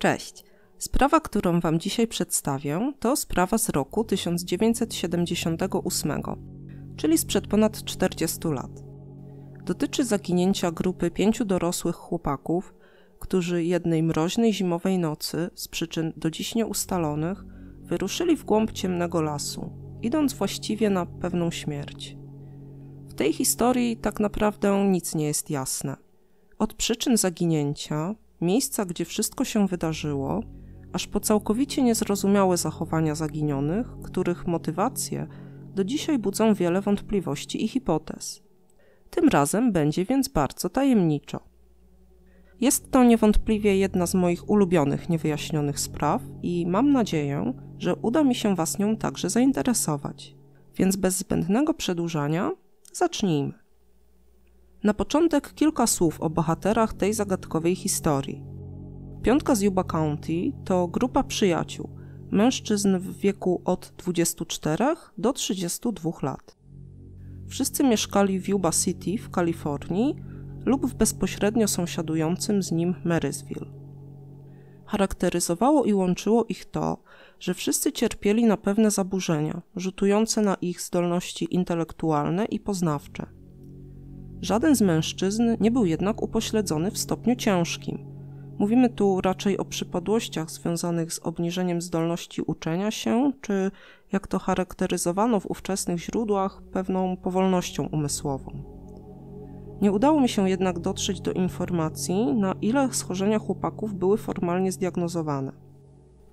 Cześć. Sprawa, którą Wam dzisiaj przedstawię, to sprawa z roku 1978, czyli sprzed ponad 40 lat. Dotyczy zaginięcia grupy pięciu dorosłych chłopaków, którzy jednej mroźnej zimowej nocy, z przyczyn do dziś nieustalonych, wyruszyli w głąb ciemnego lasu, idąc właściwie na pewną śmierć. W tej historii tak naprawdę nic nie jest jasne. Od przyczyn zaginięcia, miejsca, gdzie wszystko się wydarzyło, aż po całkowicie niezrozumiałe zachowania zaginionych, których motywacje do dzisiaj budzą wiele wątpliwości i hipotez. Tym razem będzie więc bardzo tajemniczo. Jest to niewątpliwie jedna z moich ulubionych niewyjaśnionych spraw i mam nadzieję, że uda mi się Was nią także zainteresować. Więc bez zbędnego przedłużania zacznijmy. Na początek kilka słów o bohaterach tej zagadkowej historii. Piątka z Yuba County to grupa przyjaciół, mężczyzn w wieku od 24 do 32 lat. Wszyscy mieszkali w Yuba City w Kalifornii lub w bezpośrednio sąsiadującym z nim Marysville. Charakteryzowało i łączyło ich to, że wszyscy cierpieli na pewne zaburzenia, rzutujące na ich zdolności intelektualne i poznawcze. Żaden z mężczyzn nie był jednak upośledzony w stopniu ciężkim. Mówimy tu raczej o przypadłościach związanych z obniżeniem zdolności uczenia się, czy jak to charakteryzowano w ówczesnych źródłach, pewną powolnością umysłową. Nie udało mi się jednak dotrzeć do informacji, na ile schorzenia chłopaków były formalnie zdiagnozowane.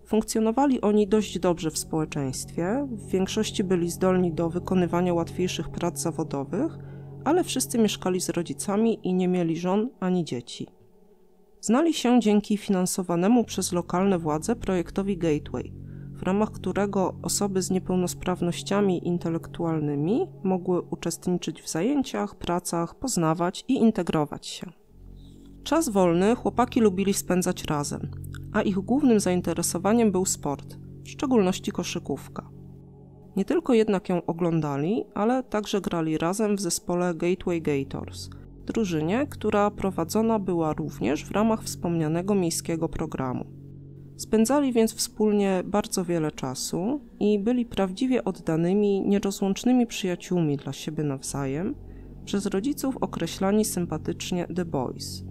Funkcjonowali oni dość dobrze w społeczeństwie, w większości byli zdolni do wykonywania łatwiejszych prac zawodowych, ale wszyscy mieszkali z rodzicami i nie mieli żon ani dzieci. Znali się dzięki finansowanemu przez lokalne władze projektowi Gateway, w ramach którego osoby z niepełnosprawnościami intelektualnymi mogły uczestniczyć w zajęciach, pracach, poznawać i integrować się. Czas wolny chłopaki lubili spędzać razem, a ich głównym zainteresowaniem był sport, w szczególności koszykówka. Nie tylko jednak ją oglądali, ale także grali razem w zespole Gateway Gators, drużynie, która prowadzona była również w ramach wspomnianego miejskiego programu. Spędzali więc wspólnie bardzo wiele czasu i byli prawdziwie oddanymi, nierozłącznymi przyjaciółmi dla siebie nawzajem, przez rodziców określani sympatycznie The Boys.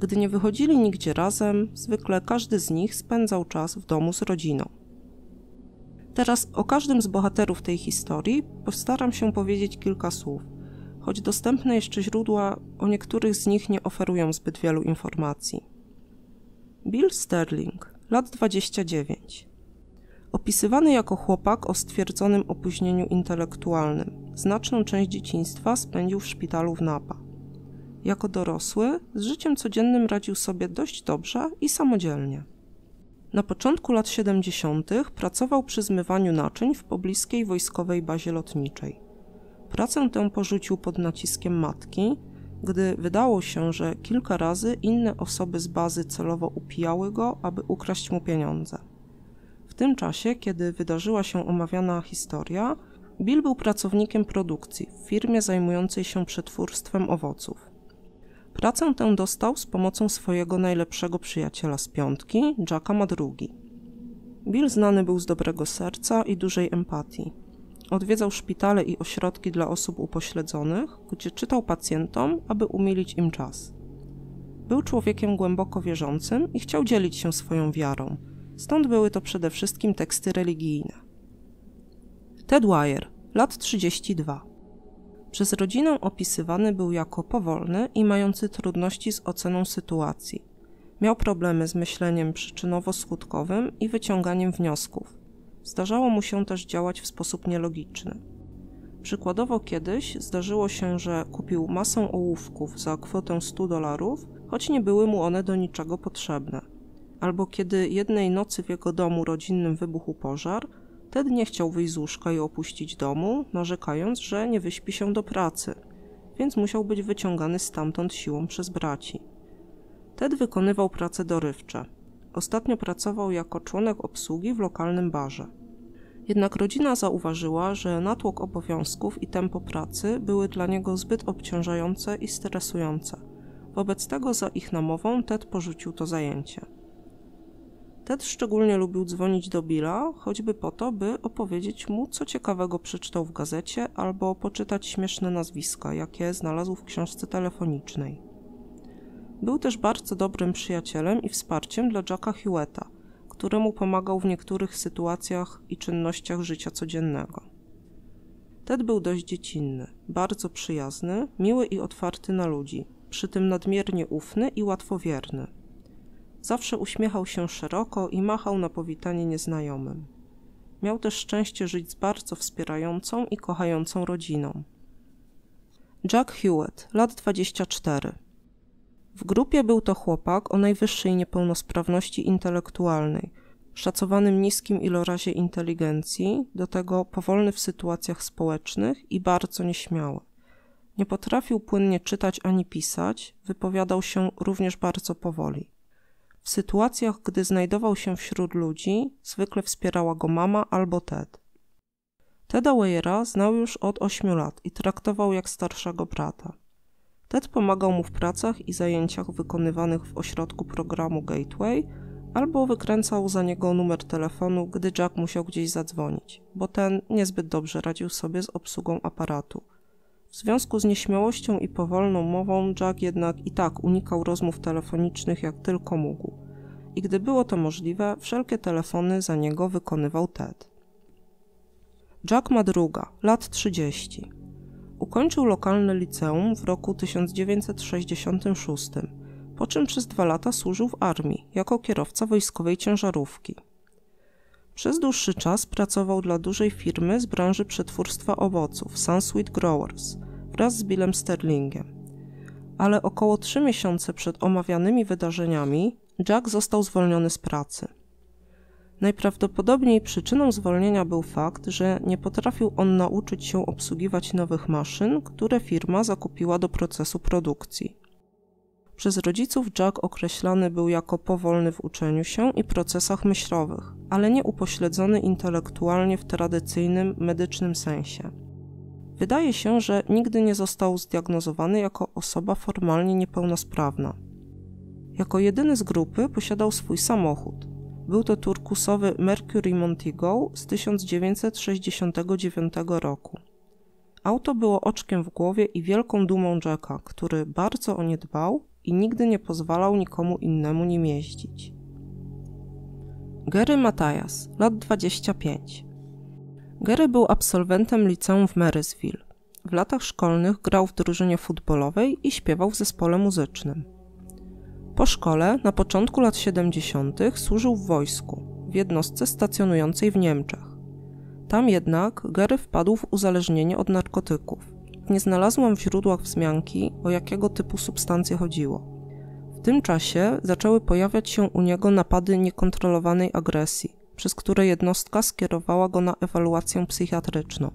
Gdy nie wychodzili nigdzie razem, zwykle każdy z nich spędzał czas w domu z rodziną. Teraz o każdym z bohaterów tej historii postaram się powiedzieć kilka słów, choć dostępne jeszcze źródła o niektórych z nich nie oferują zbyt wielu informacji. Bill Sterling, lat 29. Opisywany jako chłopak o stwierdzonym opóźnieniu intelektualnym, znaczną część dzieciństwa spędził w szpitalu w Napa. Jako dorosły, z życiem codziennym radził sobie dość dobrze i samodzielnie. Na początku lat 70. pracował przy zmywaniu naczyń w pobliskiej wojskowej bazie lotniczej. Pracę tę porzucił pod naciskiem matki, gdy wydało się, że kilka razy inne osoby z bazy celowo upijały go, aby ukraść mu pieniądze. W tym czasie, kiedy wydarzyła się omawiana historia, Bill był pracownikiem produkcji w firmie zajmującej się przetwórstwem owoców. Pracę tę dostał z pomocą swojego najlepszego przyjaciela z piątki, Jacka Madrugi. Bill znany był z dobrego serca i dużej empatii. Odwiedzał szpitale i ośrodki dla osób upośledzonych, gdzie czytał pacjentom, aby umilić im czas. Był człowiekiem głęboko wierzącym i chciał dzielić się swoją wiarą, stąd były to przede wszystkim teksty religijne. Ted Wire, lat 32. Przez rodzinę opisywany był jako powolny i mający trudności z oceną sytuacji. Miał problemy z myśleniem przyczynowo-skutkowym i wyciąganiem wniosków. Zdarzało mu się też działać w sposób nielogiczny. Przykładowo kiedyś zdarzyło się, że kupił masę ołówków za kwotę 100 dolarów, choć nie były mu one do niczego potrzebne. Albo kiedy jednej nocy w jego domu rodzinnym wybuchł pożar, Ted nie chciał wyjść z łóżka i opuścić domu, narzekając, że nie wyśpi się do pracy, więc musiał być wyciągany stamtąd siłą przez braci. Ted wykonywał prace dorywcze. Ostatnio pracował jako członek obsługi w lokalnym barze. Jednak rodzina zauważyła, że natłok obowiązków i tempo pracy były dla niego zbyt obciążające i stresujące. Wobec tego za ich namową Ted porzucił to zajęcie. Ted szczególnie lubił dzwonić do Billa, choćby po to, by opowiedzieć mu, co ciekawego przeczytał w gazecie albo poczytać śmieszne nazwiska, jakie znalazł w książce telefonicznej. Był też bardzo dobrym przyjacielem i wsparciem dla Jacka Hewetta, któremu pomagał w niektórych sytuacjach i czynnościach życia codziennego. Ted był dość dziecinny, bardzo przyjazny, miły i otwarty na ludzi, przy tym nadmiernie ufny i łatwowierny. Zawsze uśmiechał się szeroko i machał na powitanie nieznajomym. Miał też szczęście żyć z bardzo wspierającą i kochającą rodziną. Jack Hewitt, lat 24. W grupie był to chłopak o najwyższej niepełnosprawności intelektualnej, szacowanym niskim ilorazie inteligencji, do tego powolny w sytuacjach społecznych i bardzo nieśmiały. Nie potrafił płynnie czytać ani pisać, wypowiadał się również bardzo powoli. W sytuacjach, gdy znajdował się wśród ludzi, zwykle wspierała go mama albo Ted. Teda Weyera znał już od ośmiu lat i traktował jak starszego brata. Ted pomagał mu w pracach i zajęciach wykonywanych w ośrodku programu Gateway albo wykręcał za niego numer telefonu, gdy Jack musiał gdzieś zadzwonić, bo ten niezbyt dobrze radził sobie z obsługą aparatu. W związku z nieśmiałością i powolną mową Jack jednak i tak unikał rozmów telefonicznych jak tylko mógł. I gdy było to możliwe, wszelkie telefony za niego wykonywał Ted. Jack Madruga, lat 30. Ukończył lokalne liceum w roku 1966, po czym przez dwa lata służył w armii jako kierowca wojskowej ciężarówki. Przez dłuższy czas pracował dla dużej firmy z branży przetwórstwa owoców Sunsweet Growers wraz z Billem Sterlingiem. Ale około trzy miesiące przed omawianymi wydarzeniami Jack został zwolniony z pracy. Najprawdopodobniej przyczyną zwolnienia był fakt, że nie potrafił on nauczyć się obsługiwać nowych maszyn, które firma zakupiła do procesu produkcji. Przez rodziców Jack określany był jako powolny w uczeniu się i procesach myślowych, ale nie upośledzony intelektualnie w tradycyjnym medycznym sensie. Wydaje się, że nigdy nie został zdiagnozowany jako osoba formalnie niepełnosprawna. Jako jedyny z grupy posiadał swój samochód. Był to turkusowy Mercury Montego z 1969 roku. Auto było oczkiem w głowie i wielką dumą Jacka, który bardzo o nie dbał i nigdy nie pozwalał nikomu innemu nim jeździć. Gary Matajas, lat 25. Gary był absolwentem liceum w Marysville. W latach szkolnych grał w drużynie futbolowej i śpiewał w zespole muzycznym. Po szkole, na początku lat 70., służył w wojsku, w jednostce stacjonującej w Niemczech. Tam jednak Gary wpadł w uzależnienie od narkotyków. Nie znalazłam w źródłach wzmianki, o jakiego typu substancje chodziło. W tym czasie zaczęły pojawiać się u niego napady niekontrolowanej agresji, przez które jednostka skierowała go na ewaluację psychiatryczną.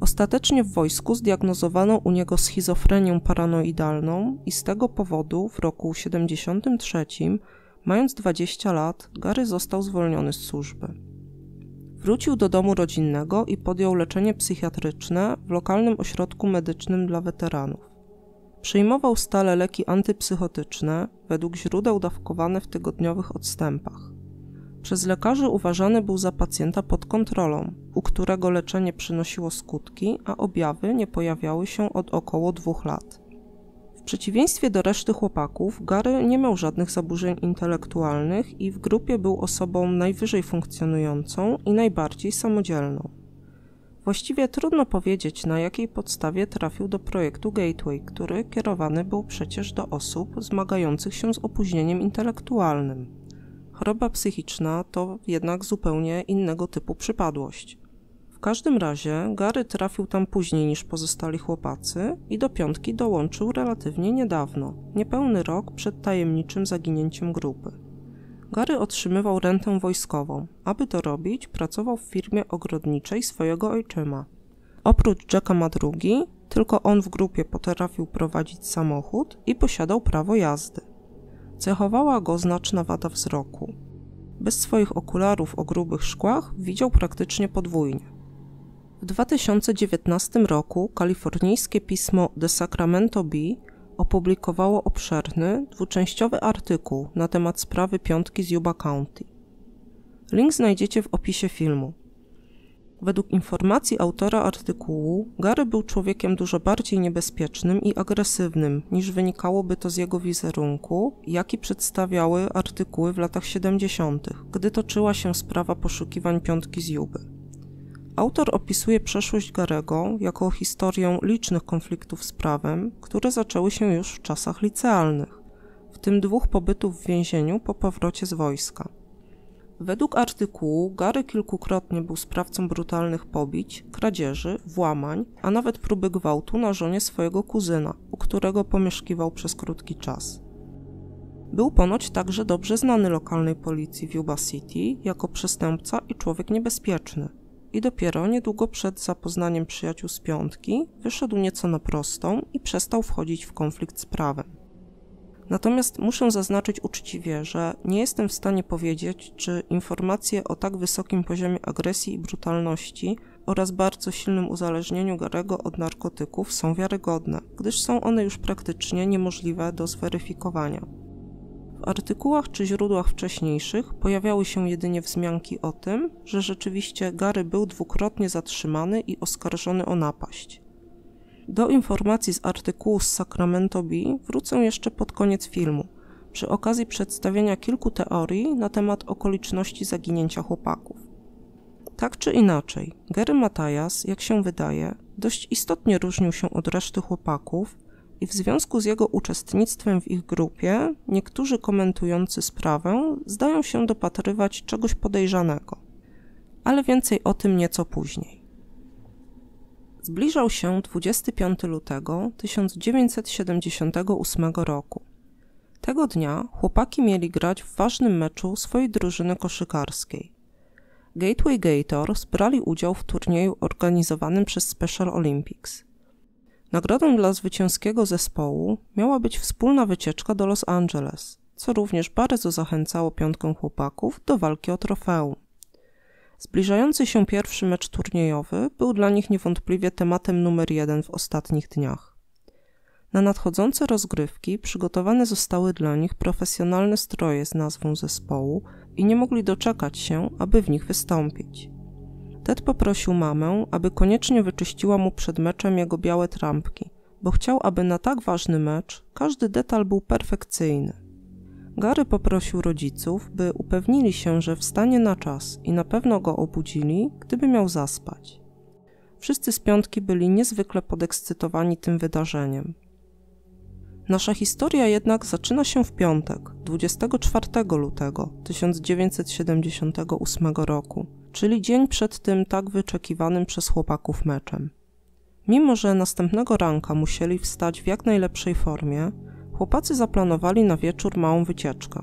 Ostatecznie w wojsku zdiagnozowano u niego schizofrenię paranoidalną i z tego powodu w roku 73, mając 20 lat, Gary został zwolniony z służby. Wrócił do domu rodzinnego i podjął leczenie psychiatryczne w lokalnym ośrodku medycznym dla weteranów. Przyjmował stale leki antypsychotyczne, według źródeł dawkowane w tygodniowych odstępach. Przez lekarzy uważany był za pacjenta pod kontrolą, u którego leczenie przynosiło skutki, a objawy nie pojawiały się od około dwóch lat. W przeciwieństwie do reszty chłopaków, Gary nie miał żadnych zaburzeń intelektualnych i w grupie był osobą najwyżej funkcjonującą i najbardziej samodzielną. Właściwie trudno powiedzieć, na jakiej podstawie trafił do projektu Gateway, który kierowany był przecież do osób zmagających się z opóźnieniem intelektualnym. Choroba psychiczna to jednak zupełnie innego typu przypadłość. W każdym razie Gary trafił tam później niż pozostali chłopacy i do piątki dołączył relatywnie niedawno, niepełny rok przed tajemniczym zaginięciem grupy. Gary otrzymywał rentę wojskową. Aby to robić, pracował w firmie ogrodniczej swojego ojczyma. Oprócz Jacka Madrugi, tylko on w grupie potrafił prowadzić samochód i posiadał prawo jazdy. Cechowała go znaczna wada wzroku. Bez swoich okularów o grubych szkłach widział praktycznie podwójnie. W 2019 roku kalifornijskie pismo The Sacramento Bee opublikowało obszerny, dwuczęściowy artykuł na temat sprawy piątki z Yuba County. Link znajdziecie w opisie filmu. Według informacji autora artykułu, Gary był człowiekiem dużo bardziej niebezpiecznym i agresywnym niż wynikałoby to z jego wizerunku, jaki przedstawiały artykuły w latach 70., gdy toczyła się sprawa poszukiwań piątki z Juby. Autor opisuje przeszłość Garego jako historię licznych konfliktów z prawem, które zaczęły się już w czasach licealnych, w tym dwóch pobytów w więzieniu po powrocie z wojska. Według artykułu Gary kilkukrotnie był sprawcą brutalnych pobić, kradzieży, włamań, a nawet próby gwałtu na żonie swojego kuzyna, u którego pomieszkiwał przez krótki czas. Był ponoć także dobrze znany lokalnej policji w Yuba City jako przestępca i człowiek niebezpieczny. I dopiero niedługo przed zapoznaniem przyjaciół z piątki wyszedł nieco na prostą i przestał wchodzić w konflikt z prawem. Natomiast muszę zaznaczyć uczciwie, że nie jestem w stanie powiedzieć, czy informacje o tak wysokim poziomie agresji i brutalności oraz bardzo silnym uzależnieniu Garego od narkotyków są wiarygodne, gdyż są one już praktycznie niemożliwe do zweryfikowania. W artykułach czy źródłach wcześniejszych pojawiały się jedynie wzmianki o tym, że rzeczywiście Gary był dwukrotnie zatrzymany i oskarżony o napaść. Do informacji z artykułu z Sacramento Bee wrócę jeszcze pod koniec filmu, przy okazji przedstawienia kilku teorii na temat okoliczności zaginięcia chłopaków. Tak czy inaczej, Gary Matajas, jak się wydaje, dość istotnie różnił się od reszty chłopaków i w związku z jego uczestnictwem w ich grupie, niektórzy komentujący sprawę zdają się dopatrywać czegoś podejrzanego. Ale więcej o tym nieco później. Zbliżał się 25 lutego 1978 roku. Tego dnia chłopaki mieli grać w ważnym meczu swojej drużyny koszykarskiej. Gateway Gators brali udział w turnieju organizowanym przez Special Olympics. Nagrodą dla zwycięskiego zespołu miała być wspólna wycieczka do Los Angeles, co również bardzo zachęcało piątkę chłopaków do walki o trofeum. Zbliżający się pierwszy mecz turniejowy był dla nich niewątpliwie tematem numer jeden w ostatnich dniach. Na nadchodzące rozgrywki przygotowane zostały dla nich profesjonalne stroje z nazwą zespołu i nie mogli doczekać się, aby w nich wystąpić. Ted poprosił mamę, aby koniecznie wyczyściła mu przed meczem jego białe trampki, bo chciał, aby na tak ważny mecz każdy detal był perfekcyjny. Gary poprosił rodziców, by upewnili się, że wstanie na czas i na pewno go obudzili, gdyby miał zaspać. Wszyscy z piątki byli niezwykle podekscytowani tym wydarzeniem. Nasza historia jednak zaczyna się w piątek, 24 lutego 1978 roku, czyli dzień przed tym tak wyczekiwanym przez chłopaków meczem. Mimo, że następnego ranka musieli wstać w jak najlepszej formie, chłopacy zaplanowali na wieczór małą wycieczkę.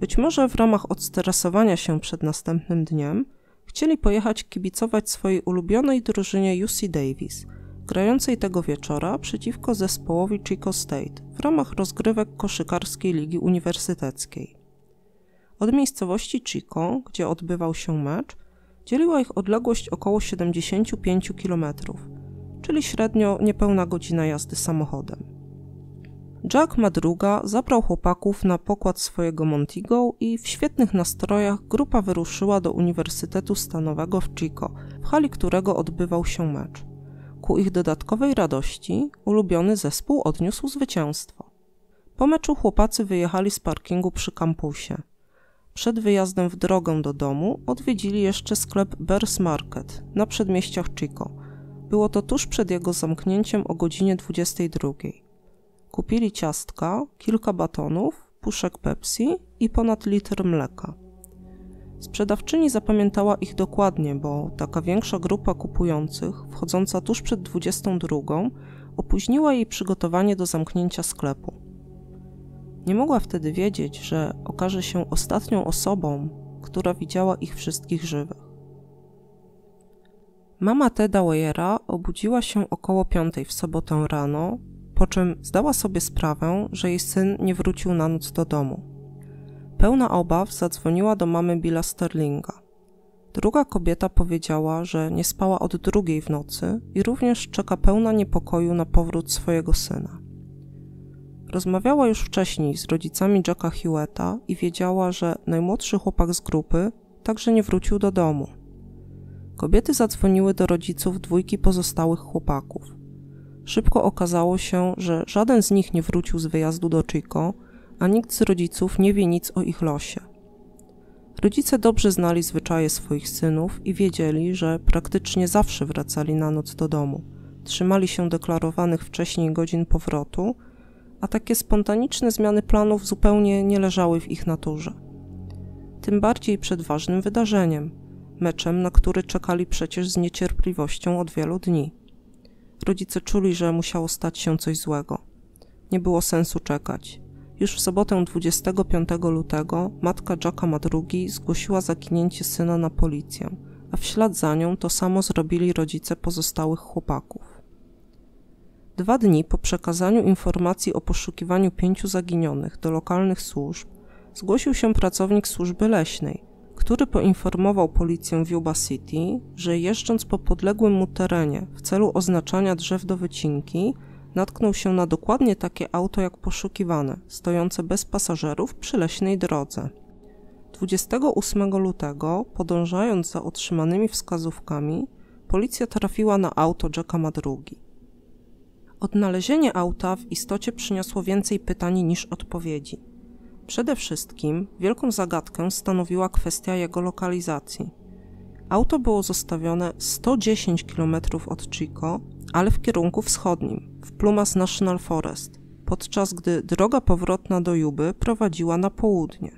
Być może w ramach odstresowania się przed następnym dniem chcieli pojechać kibicować swojej ulubionej drużynie UC Davis, grającej tego wieczora przeciwko zespołowi Chico State w ramach rozgrywek koszykarskiej ligi uniwersyteckiej. Od miejscowości Chico, gdzie odbywał się mecz, dzieliła ich odległość około 75 km, czyli średnio niepełna godzina jazdy samochodem. Jack Madruga zabrał chłopaków na pokład swojego Montigo i w świetnych nastrojach grupa wyruszyła do Uniwersytetu Stanowego w Chico, w hali którego odbywał się mecz. Ku ich dodatkowej radości ulubiony zespół odniósł zwycięstwo. Po meczu chłopacy wyjechali z parkingu przy kampusie. Przed wyjazdem w drogę do domu odwiedzili jeszcze sklep Bears Market na przedmieściach Chico. Było to tuż przed jego zamknięciem o godzinie 22. Kupili ciastka, kilka batonów, puszek Pepsi i ponad litr mleka. Sprzedawczyni zapamiętała ich dokładnie, bo taka większa grupa kupujących, wchodząca tuż przed 22, opóźniła jej przygotowanie do zamknięcia sklepu. Nie mogła wtedy wiedzieć, że okaże się ostatnią osobą, która widziała ich wszystkich żywych. Mama Teda Weyera obudziła się około piątej w sobotę rano po czym zdała sobie sprawę, że jej syn nie wrócił na noc do domu. Pełna obaw zadzwoniła do mamy Billa Sterlinga. Druga kobieta powiedziała, że nie spała od drugiej w nocy i również czeka pełna niepokoju na powrót swojego syna. Rozmawiała już wcześniej z rodzicami Jacka Hewetta i wiedziała, że najmłodszy chłopak z grupy także nie wrócił do domu. Kobiety zadzwoniły do rodziców dwójki pozostałych chłopaków. Szybko okazało się, że żaden z nich nie wrócił z wyjazdu do Chico, a nikt z rodziców nie wie nic o ich losie. Rodzice dobrze znali zwyczaje swoich synów i wiedzieli, że praktycznie zawsze wracali na noc do domu. Trzymali się deklarowanych wcześniej godzin powrotu, a takie spontaniczne zmiany planów zupełnie nie leżały w ich naturze. Tym bardziej przed ważnym wydarzeniem meczem, na który czekali przecież z niecierpliwością od wielu dni. Rodzice czuli, że musiało stać się coś złego. Nie było sensu czekać. Już w sobotę 25 lutego matka Jacka Madrugi zgłosiła zaginięcie syna na policję, a w ślad za nią to samo zrobili rodzice pozostałych chłopaków. Dwa dni po przekazaniu informacji o poszukiwaniu pięciu zaginionych do lokalnych służb, zgłosił się pracownik służby leśnej, który poinformował policję Yuba City, że jeżdżąc po podległym mu terenie w celu oznaczania drzew do wycinki, natknął się na dokładnie takie auto jak poszukiwane, stojące bez pasażerów przy leśnej drodze. 28 lutego, podążając za otrzymanymi wskazówkami, policja trafiła na auto Jacka Madrugi. Odnalezienie auta w istocie przyniosło więcej pytań niż odpowiedzi. Przede wszystkim wielką zagadkę stanowiła kwestia jego lokalizacji. Auto było zostawione 110 km od Chico, ale w kierunku wschodnim, w Plumas National Forest, podczas gdy droga powrotna do Juby prowadziła na południe.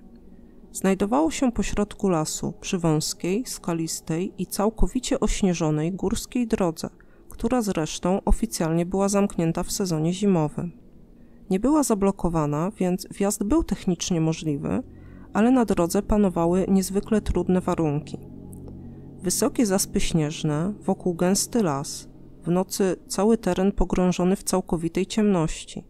Znajdowało się pośrodku lasu, przy wąskiej, skalistej i całkowicie ośnieżonej górskiej drodze, która zresztą oficjalnie była zamknięta w sezonie zimowym. Nie była zablokowana, więc wjazd był technicznie możliwy, ale na drodze panowały niezwykle trudne warunki. Wysokie zaspy śnieżne, wokół gęsty las, w nocy cały teren pogrążony w całkowitej ciemności.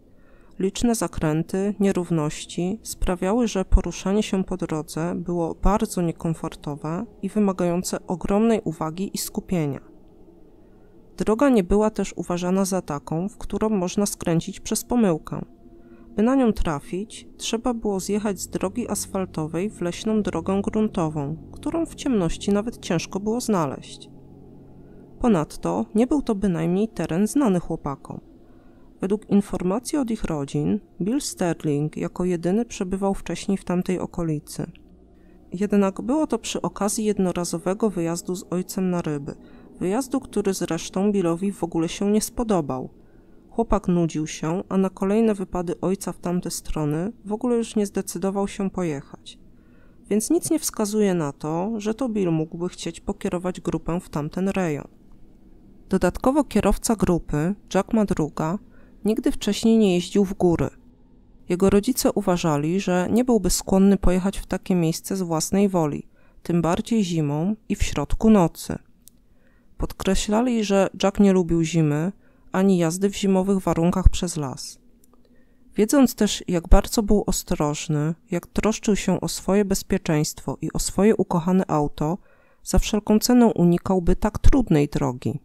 Liczne zakręty, nierówności sprawiały, że poruszanie się po drodze było bardzo niekomfortowe i wymagające ogromnej uwagi i skupienia. Droga nie była też uważana za taką, w którą można skręcić przez pomyłkę. By na nią trafić, trzeba było zjechać z drogi asfaltowej w leśną drogę gruntową, którą w ciemności nawet ciężko było znaleźć. Ponadto nie był to bynajmniej teren znany chłopakom. Według informacji od ich rodzin, Bill Sterling jako jedyny przebywał wcześniej w tamtej okolicy. Jednak było to przy okazji jednorazowego wyjazdu z ojcem na ryby, wyjazdu, który zresztą Billowi w ogóle się nie spodobał. Chłopak nudził się, a na kolejne wypady ojca w tamte strony w ogóle już nie zdecydował się pojechać. Więc nic nie wskazuje na to, że to Bill mógłby chcieć pokierować grupę w tamten rejon. Dodatkowo kierowca grupy, Jack Madruga, nigdy wcześniej nie jeździł w góry. Jego rodzice uważali, że nie byłby skłonny pojechać w takie miejsce z własnej woli, tym bardziej zimą i w środku nocy. Podkreślali, że Jack nie lubił zimy ani jazdy w zimowych warunkach przez las. Wiedząc też, jak bardzo był ostrożny, jak troszczył się o swoje bezpieczeństwo i o swoje ukochane auto, za wszelką cenę unikałby tak trudnej drogi.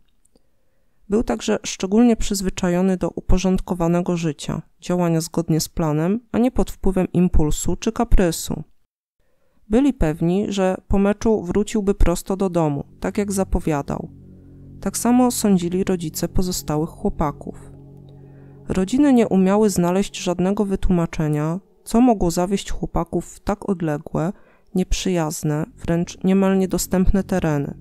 Był także szczególnie przyzwyczajony do uporządkowanego życia, działania zgodnie z planem, a nie pod wpływem impulsu czy kaprysu. Byli pewni, że po meczu wróciłby prosto do domu, tak jak zapowiadał. Tak samo sądzili rodzice pozostałych chłopaków. Rodziny nie umiały znaleźć żadnego wytłumaczenia, co mogło zawieść chłopaków w tak odległe, nieprzyjazne, wręcz niemal niedostępne tereny.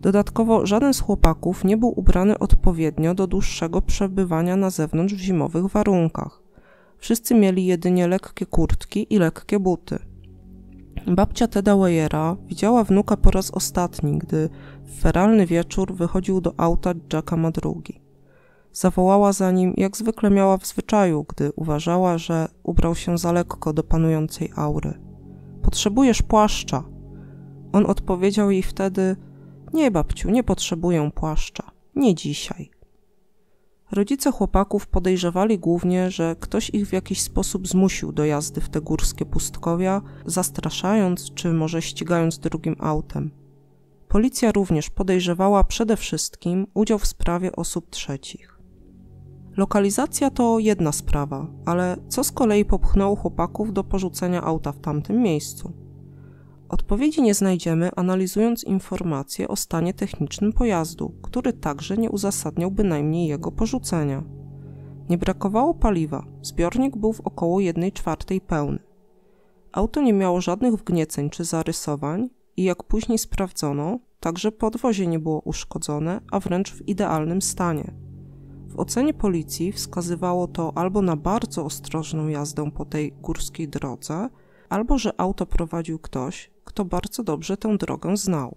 Dodatkowo żaden z chłopaków nie był ubrany odpowiednio do dłuższego przebywania na zewnątrz w zimowych warunkach. Wszyscy mieli jedynie lekkie kurtki i lekkie buty. Babcia Teda Weyera widziała wnuka po raz ostatni, gdy w feralny wieczór wychodził do auta Jacka Madrugi. Zawołała za nim, jak zwykle miała w zwyczaju, gdy uważała, że ubrał się za lekko do panującej aury. Potrzebujesz płaszcza. On odpowiedział jej wtedy: Nie, babciu, nie potrzebuję płaszcza. Nie dzisiaj. Rodzice chłopaków podejrzewali głównie, że ktoś ich w jakiś sposób zmusił do jazdy w te górskie pustkowia, zastraszając czy może ścigając drugim autem. Policja również podejrzewała przede wszystkim udział w sprawie osób trzecich. Lokalizacja to jedna sprawa, ale co z kolei popchnęło chłopaków do porzucenia auta w tamtym miejscu? Odpowiedzi nie znajdziemy, analizując informacje o stanie technicznym pojazdu, który także nie uzasadniał bynajmniej jego porzucenia. Nie brakowało paliwa, zbiornik był w około 1 czwartej pełny. Auto nie miało żadnych wgnieceń czy zarysowań i jak później sprawdzono, także podwozie nie było uszkodzone, a wręcz w idealnym stanie. W ocenie policji wskazywało to albo na bardzo ostrożną jazdę po tej górskiej drodze, albo że auto prowadził ktoś, kto bardzo dobrze tę drogę znał.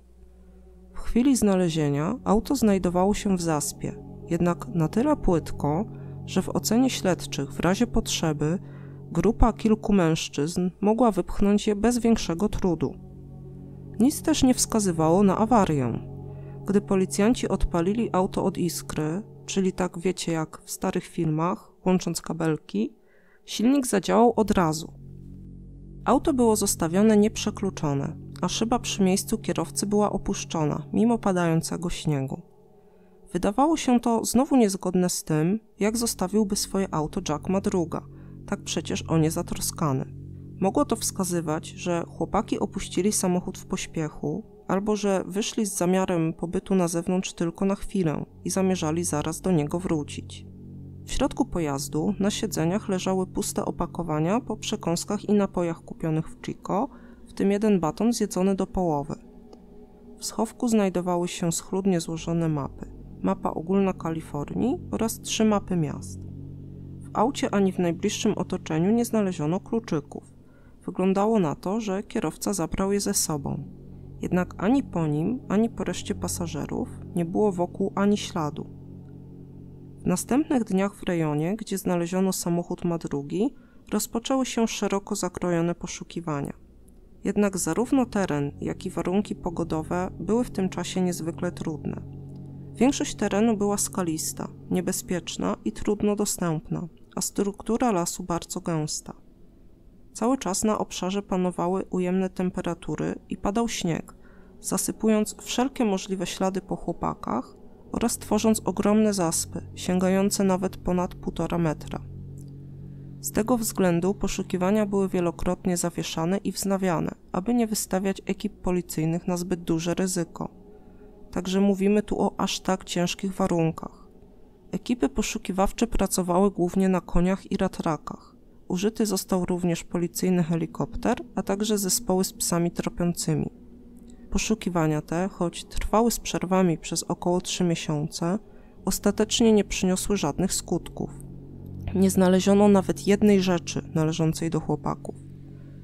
W chwili znalezienia auto znajdowało się w zaspie, jednak na tyle płytko, że w ocenie śledczych w razie potrzeby grupa kilku mężczyzn mogła wypchnąć je bez większego trudu. Nic też nie wskazywało na awarię. Gdy policjanci odpalili auto od iskry, czyli tak wiecie jak w starych filmach, łącząc kabelki, silnik zadziałał od razu. Auto było zostawione nieprzekluczone, a szyba przy miejscu kierowcy była opuszczona, mimo padającego śniegu. Wydawało się to znowu niezgodne z tym, jak zostawiłby swoje auto Jack Madruga, tak przecież o nie zatroskany. Mogło to wskazywać, że chłopaki opuścili samochód w pośpiechu, albo że wyszli z zamiarem pobytu na zewnątrz tylko na chwilę i zamierzali zaraz do niego wrócić. W środku pojazdu na siedzeniach leżały puste opakowania po przekąskach i napojach kupionych w Chico, w tym jeden baton zjedzony do połowy. W schowku znajdowały się schludnie złożone mapy. Mapa ogólna Kalifornii oraz trzy mapy miast. W aucie ani w najbliższym otoczeniu nie znaleziono kluczyków. Wyglądało na to, że kierowca zabrał je ze sobą. Jednak ani po nim, ani po reszcie pasażerów nie było wokół ani śladu. W następnych dniach w rejonie, gdzie znaleziono samochód Madrugi, rozpoczęły się szeroko zakrojone poszukiwania. Jednak zarówno teren, jak i warunki pogodowe były w tym czasie niezwykle trudne. Większość terenu była skalista, niebezpieczna i trudno dostępna, a struktura lasu bardzo gęsta. Cały czas na obszarze panowały ujemne temperatury i padał śnieg, zasypując wszelkie możliwe ślady po chłopakach oraz tworząc ogromne zaspy, sięgające nawet ponad półtora metra. Z tego względu poszukiwania były wielokrotnie zawieszane i wznawiane, aby nie wystawiać ekip policyjnych na zbyt duże ryzyko. Także mówimy tu o aż tak ciężkich warunkach. Ekipy poszukiwawcze pracowały głównie na koniach i ratrakach. Użyty został również policyjny helikopter, a także zespoły z psami tropiącymi. Poszukiwania te, choć trwały z przerwami przez około trzy miesiące, ostatecznie nie przyniosły żadnych skutków. Nie znaleziono nawet jednej rzeczy należącej do chłopaków.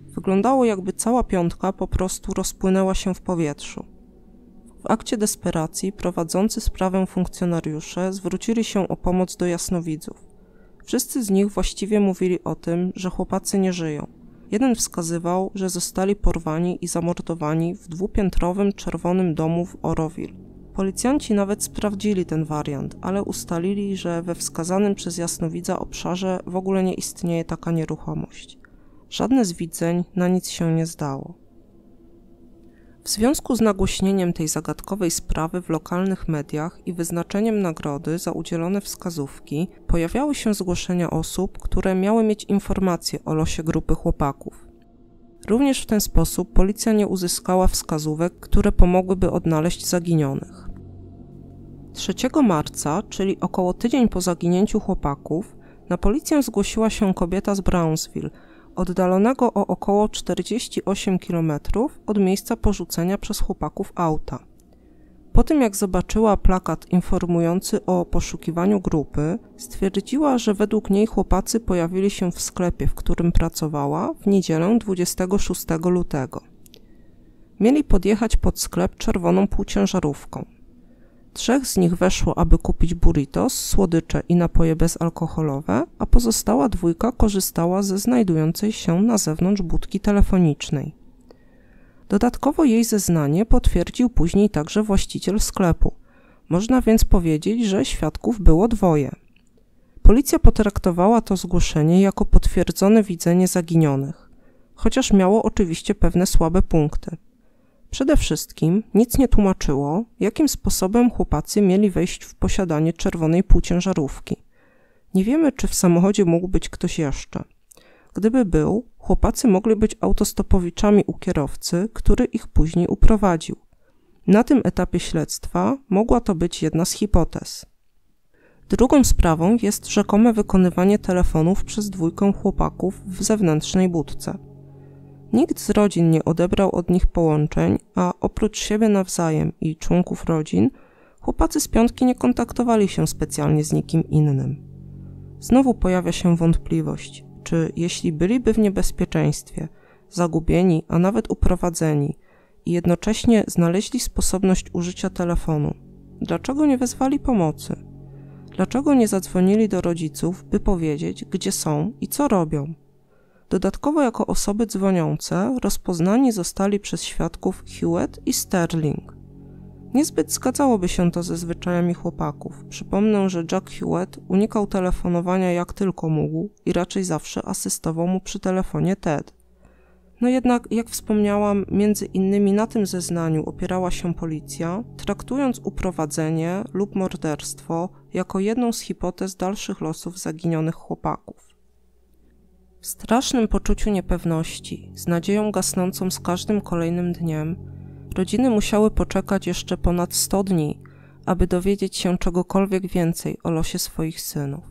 Wyglądało, jakby cała piątka po prostu rozpłynęła się w powietrzu. W akcie desperacji prowadzący sprawę funkcjonariusze zwrócili się o pomoc do jasnowidzów. Wszyscy z nich właściwie mówili o tym, że chłopacy nie żyją. Jeden wskazywał, że zostali porwani i zamordowani w dwupiętrowym czerwonym domu w Oroville. Policjanci nawet sprawdzili ten wariant, ale ustalili, że we wskazanym przez jasnowidza obszarze w ogóle nie istnieje taka nieruchomość. Żadne z widzeń na nic się nie zdało. W związku z nagłośnieniem tej zagadkowej sprawy w lokalnych mediach i wyznaczeniem nagrody za udzielone wskazówki, pojawiały się zgłoszenia osób, które miały mieć informacje o losie grupy chłopaków. Również w ten sposób policja nie uzyskała wskazówek, które pomogłyby odnaleźć zaginionych. 3 marca, czyli około tydzień po zaginięciu chłopaków, na policję zgłosiła się kobieta z Brownsville – oddalonego o około 48 km od miejsca porzucenia przez chłopaków auta. Po tym jak zobaczyła plakat informujący o poszukiwaniu grupy, stwierdziła, że według niej chłopacy pojawili się w sklepie, w którym pracowała w niedzielę 26 lutego. Mieli podjechać pod sklep czerwoną półciężarówką. Trzech z nich weszło, aby kupić burritos, słodycze i napoje bezalkoholowe, a pozostała dwójka korzystała ze znajdującej się na zewnątrz budki telefonicznej. Dodatkowo jej zeznanie potwierdził później także właściciel sklepu. Można więc powiedzieć, że świadków było dwoje. Policja potraktowała to zgłoszenie jako potwierdzone widzenie zaginionych, chociaż miało oczywiście pewne słabe punkty. Przede wszystkim nic nie tłumaczyło, jakim sposobem chłopacy mieli wejść w posiadanie czerwonej półciężarówki. Nie wiemy, czy w samochodzie mógł być ktoś jeszcze. Gdyby był, chłopacy mogli być autostopowiczami u kierowcy, który ich później uprowadził. Na tym etapie śledztwa mogła to być jedna z hipotez. Drugą sprawą jest rzekome wykonywanie telefonów przez dwójkę chłopaków w zewnętrznej budce. Nikt z rodzin nie odebrał od nich połączeń, a oprócz siebie nawzajem i członków rodzin, chłopacy z piątki nie kontaktowali się specjalnie z nikim innym. Znowu pojawia się wątpliwość, czy jeśli byliby w niebezpieczeństwie, zagubieni, a nawet uprowadzeni i jednocześnie znaleźli sposobność użycia telefonu, dlaczego nie wezwali pomocy? Dlaczego nie zadzwonili do rodziców, by powiedzieć, gdzie są i co robią? Dodatkowo jako osoby dzwoniące rozpoznani zostali przez świadków Hewitt i Sterling. Niezbyt zgadzałoby się to ze zwyczajami chłopaków. Przypomnę, że Jack Hewitt unikał telefonowania jak tylko mógł i raczej zawsze asystował mu przy telefonie Ted. No jednak, jak wspomniałam, między innymi na tym zeznaniu opierała się policja, traktując uprowadzenie lub morderstwo jako jedną z hipotez dalszych losów zaginionych chłopaków. W strasznym poczuciu niepewności, z nadzieją gasnącą z każdym kolejnym dniem, rodziny musiały poczekać jeszcze ponad 100 dni, aby dowiedzieć się czegokolwiek więcej o losie swoich synów.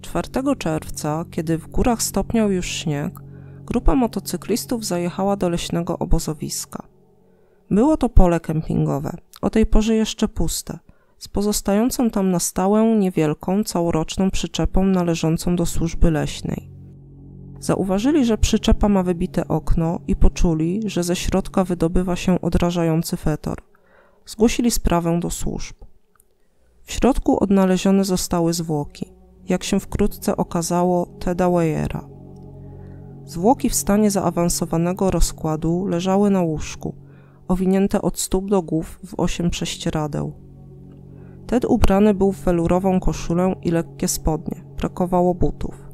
4 czerwca, kiedy w górach stopniał już śnieg, grupa motocyklistów zajechała do leśnego obozowiska. Było to pole kempingowe, o tej porze jeszcze puste, z pozostającą tam na stałe niewielką, całoroczną przyczepą należącą do służby leśnej. Zauważyli, że przyczepa ma wybite okno i poczuli, że ze środka wydobywa się odrażający fetor. Zgłosili sprawę do służb. W środku odnalezione zostały zwłoki, jak się wkrótce okazało, Teda Weyera. Zwłoki w stanie zaawansowanego rozkładu leżały na łóżku, owinięte od stóp do głów w osiem prześcieradeł. Ted ubrany był w welurową koszulę i lekkie spodnie, brakowało butów.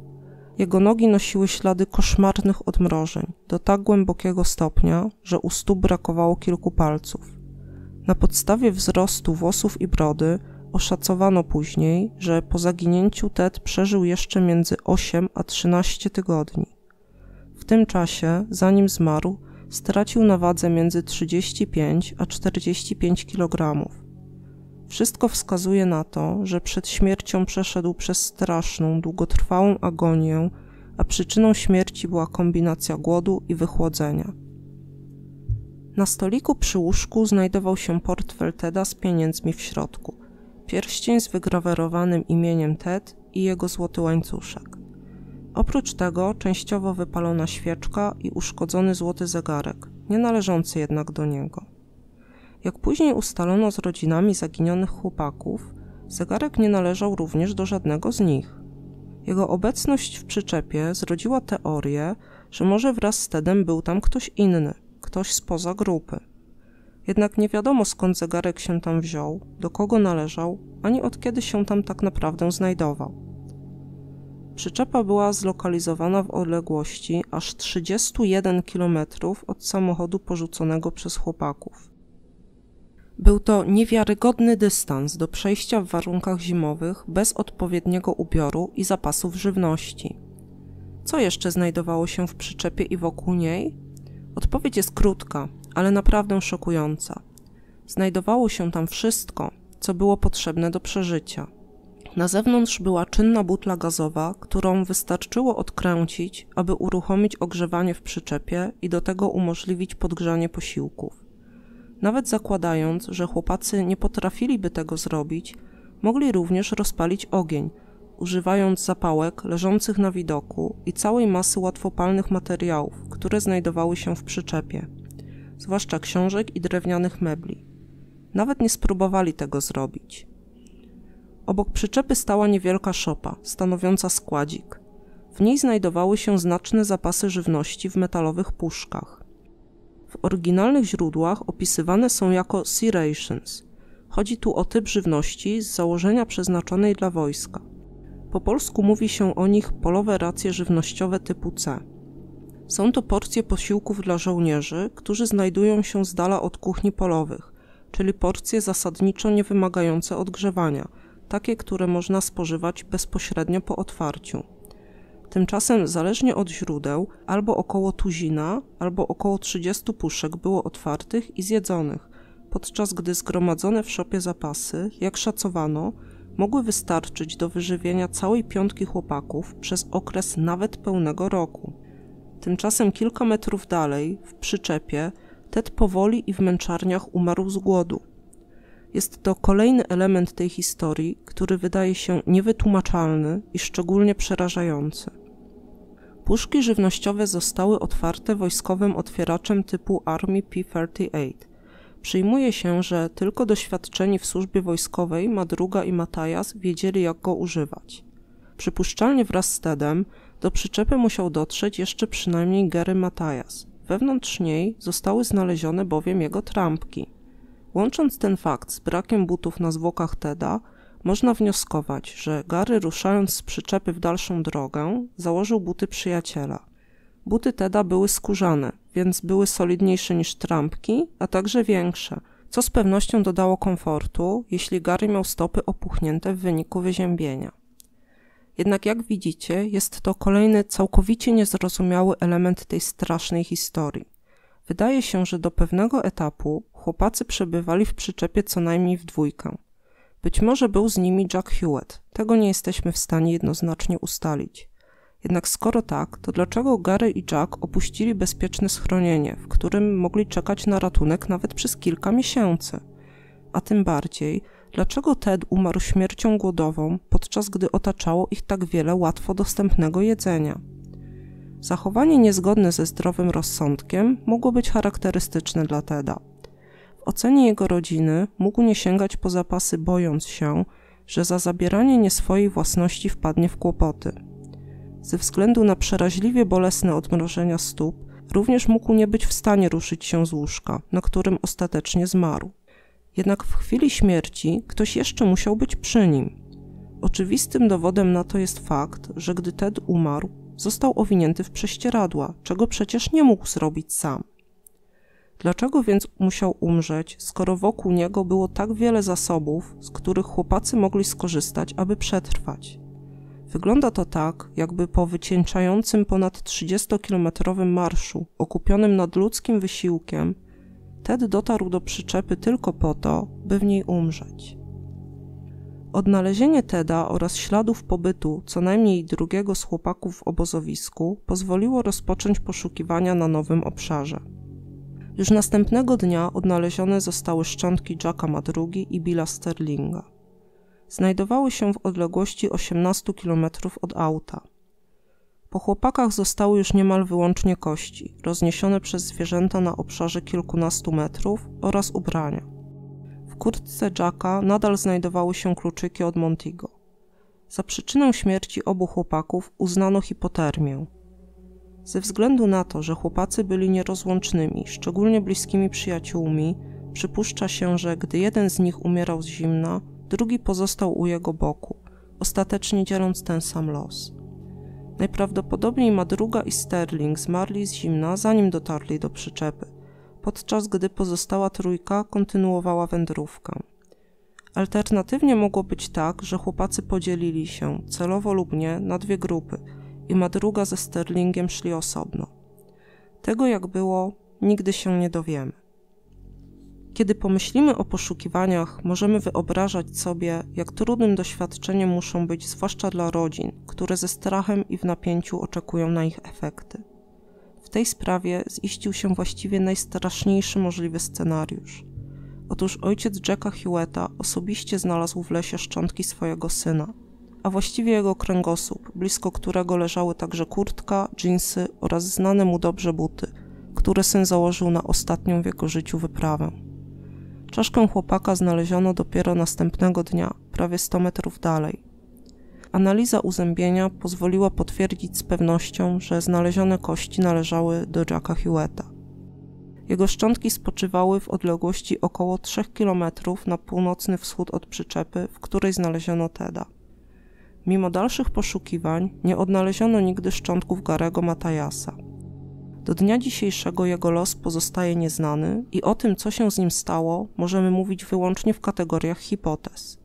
Jego nogi nosiły ślady koszmarnych odmrożeń, do tak głębokiego stopnia, że u stóp brakowało kilku palców. Na podstawie wzrostu włosów i brody oszacowano później, że po zaginięciu Ted przeżył jeszcze między 8 a 13 tygodni. W tym czasie, zanim zmarł, stracił na wadze między 35 a 45 kg. Wszystko wskazuje na to, że przed śmiercią przeszedł przez straszną, długotrwałą agonię, a przyczyną śmierci była kombinacja głodu i wychłodzenia. Na stoliku przy łóżku znajdował się portfel Teda z pieniędzmi w środku, pierścień z wygrawerowanym imieniem Ted i jego złoty łańcuszek. Oprócz tego częściowo wypalona świeczka i uszkodzony złoty zegarek, nie należący jednak do niego. Jak później ustalono z rodzinami zaginionych chłopaków, zegarek nie należał również do żadnego z nich. Jego obecność w przyczepie zrodziła teorię, że może wraz z Tedem był tam ktoś inny, ktoś spoza grupy. Jednak nie wiadomo skąd zegarek się tam wziął, do kogo należał, ani od kiedy się tam tak naprawdę znajdował. Przyczepa była zlokalizowana w odległości aż 31 km od samochodu porzuconego przez chłopaków. Był to niewiarygodny dystans do przejścia w warunkach zimowych bez odpowiedniego ubioru i zapasów żywności. Co jeszcze znajdowało się w przyczepie i wokół niej? Odpowiedź jest krótka, ale naprawdę szokująca. Znajdowało się tam wszystko, co było potrzebne do przeżycia. Na zewnątrz była czynna butla gazowa, którą wystarczyło odkręcić, aby uruchomić ogrzewanie w przyczepie i do tego umożliwić podgrzanie posiłków. Nawet zakładając, że chłopacy nie potrafiliby tego zrobić, mogli również rozpalić ogień, używając zapałek leżących na widoku i całej masy łatwopalnych materiałów, które znajdowały się w przyczepie, zwłaszcza książek i drewnianych mebli. Nawet nie spróbowali tego zrobić. Obok przyczepy stała niewielka szopa, stanowiąca składzik. W niej znajdowały się znaczne zapasy żywności w metalowych puszkach. W oryginalnych źródłach opisywane są jako sea rations. Chodzi tu o typ żywności z założenia przeznaczonej dla wojska. Po polsku mówi się o nich polowe racje żywnościowe typu C. Są to porcje posiłków dla żołnierzy, którzy znajdują się z dala od kuchni polowych, czyli porcje zasadniczo niewymagające odgrzewania – takie, które można spożywać bezpośrednio po otwarciu. Tymczasem, zależnie od źródeł, albo około tuzina, albo około 30 puszek było otwartych i zjedzonych, podczas gdy zgromadzone w szopie zapasy, jak szacowano, mogły wystarczyć do wyżywienia całej piątki chłopaków przez okres nawet pełnego roku. Tymczasem kilka metrów dalej, w przyczepie, Ted powoli i w męczarniach umarł z głodu. Jest to kolejny element tej historii, który wydaje się niewytłumaczalny i szczególnie przerażający. Puszki żywnościowe zostały otwarte wojskowym otwieraczem typu Army P-38. Przyjmuje się, że tylko doświadczeni w służbie wojskowej Madruga i Matajas wiedzieli, jak go używać. Przypuszczalnie wraz z Tedem do przyczepy musiał dotrzeć jeszcze przynajmniej Gary Matajas. Wewnątrz niej zostały znalezione bowiem jego trampki. Łącząc ten fakt z brakiem butów na zwłokach Teda, można wnioskować, że Gary ruszając z przyczepy w dalszą drogę, założył buty przyjaciela. Buty Teda były skórzane, więc były solidniejsze niż trampki, a także większe, co z pewnością dodało komfortu, jeśli Gary miał stopy opuchnięte w wyniku wyziębienia. Jednak jak widzicie, jest to kolejny całkowicie niezrozumiały element tej strasznej historii. Wydaje się, że do pewnego etapu chłopacy przebywali w przyczepie co najmniej w dwójkę. Być może był z nimi Jack Hewitt, tego nie jesteśmy w stanie jednoznacznie ustalić. Jednak skoro tak, to dlaczego Gary i Jack opuścili bezpieczne schronienie, w którym mogli czekać na ratunek nawet przez kilka miesięcy? A tym bardziej, dlaczego Ted umarł śmiercią głodową, podczas gdy otaczało ich tak wiele łatwo dostępnego jedzenia? Zachowanie niezgodne ze zdrowym rozsądkiem mogło być charakterystyczne dla Teda. W ocenie jego rodziny mógł nie sięgać po zapasy, bojąc się, że za zabieranie nie swojej własności wpadnie w kłopoty. Ze względu na przeraźliwie bolesne odmrożenia stóp, również mógł nie być w stanie ruszyć się z łóżka, na którym ostatecznie zmarł. Jednak w chwili śmierci ktoś jeszcze musiał być przy nim. Oczywistym dowodem na to jest fakt, że gdy Ted umarł, został owinięty w prześcieradła, czego przecież nie mógł zrobić sam. Dlaczego więc musiał umrzeć, skoro wokół niego było tak wiele zasobów, z których chłopacy mogli skorzystać, aby przetrwać? Wygląda to tak, jakby po wycieńczającym ponad 30-kilometrowym marszu, okupionym nadludzkim wysiłkiem, Ted dotarł do przyczepy tylko po to, by w niej umrzeć. Odnalezienie Teda oraz śladów pobytu co najmniej drugiego z chłopaków w obozowisku pozwoliło rozpocząć poszukiwania na nowym obszarze. Już następnego dnia odnalezione zostały szczątki Jacka Madrugi i Billa Sterlinga. Znajdowały się w odległości 18 km od auta. Po chłopakach zostały już niemal wyłącznie kości, rozniesione przez zwierzęta na obszarze kilkunastu metrów oraz ubrania. W kurtce Jacka nadal znajdowały się kluczyki od Montigo. Za przyczynę śmierci obu chłopaków uznano hipotermię. Ze względu na to, że chłopacy byli nierozłącznymi, szczególnie bliskimi przyjaciółmi, przypuszcza się, że gdy jeden z nich umierał z zimna, drugi pozostał u jego boku, ostatecznie dzieląc ten sam los. Najprawdopodobniej Madruga i Sterling zmarli z zimna, zanim dotarli do przyczepy, podczas gdy pozostała trójka kontynuowała wędrówkę. Alternatywnie mogło być tak, że chłopacy podzielili się, celowo lub nie, na dwie grupy i Madruga ze Sterlingiem szli osobno. Tego jak było, nigdy się nie dowiemy. Kiedy pomyślimy o poszukiwaniach, możemy wyobrażać sobie, jak trudnym doświadczeniem muszą być, zwłaszcza dla rodzin, które ze strachem i w napięciu oczekują na ich efekty. W tej sprawie ziścił się właściwie najstraszniejszy możliwy scenariusz. Otóż ojciec Jacka Hewetta osobiście znalazł w lesie szczątki swojego syna, a właściwie jego kręgosłup, blisko którego leżały także kurtka, dżinsy oraz znane mu dobrze buty, które syn założył na ostatnią w jego życiu wyprawę. Czaszkę chłopaka znaleziono dopiero następnego dnia, prawie 100 metrów dalej. Analiza uzębienia pozwoliła potwierdzić z pewnością, że znalezione kości należały do Jacka Hewetta. Jego szczątki spoczywały w odległości około 3 km na północny wschód od przyczepy, w której znaleziono Teda. Mimo dalszych poszukiwań nie odnaleziono nigdy szczątków Garego Matajasa. Do dnia dzisiejszego jego los pozostaje nieznany i o tym, co się z nim stało, możemy mówić wyłącznie w kategoriach hipotez.